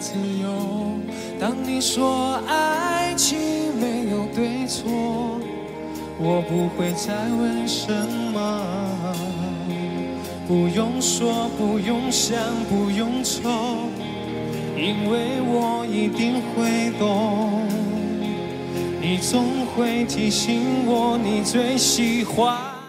自由当你说爱情没有对错我不会再问什么不用说不用想不用愁因为我一定会懂。你总会提醒我你最喜欢。